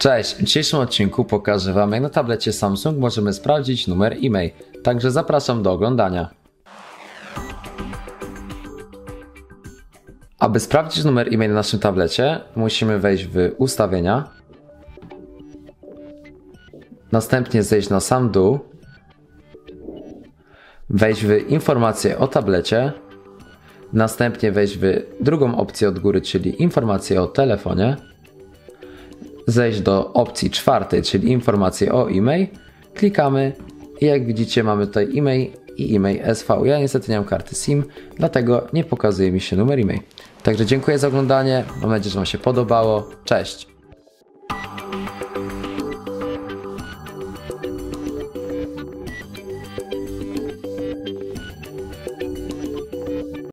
Cześć, w dzisiejszym odcinku pokażę Wam jak na tablecie Samsung możemy sprawdzić numer e-mail, także zapraszam do oglądania. Aby sprawdzić numer e-mail na naszym tablecie, musimy wejść w ustawienia, następnie zejść na sam dół, wejść w informacje o tablecie, następnie wejść w drugą opcję od góry, czyli informacje o telefonie, zejść do opcji czwartej, czyli informacje o e-mail, klikamy i jak widzicie mamy tutaj e-mail i e-mail SV. Ja niestety nie mam karty SIM, dlatego nie pokazuje mi się numer e-mail. Także dziękuję za oglądanie, mam nadzieję, że Wam się podobało. Cześć!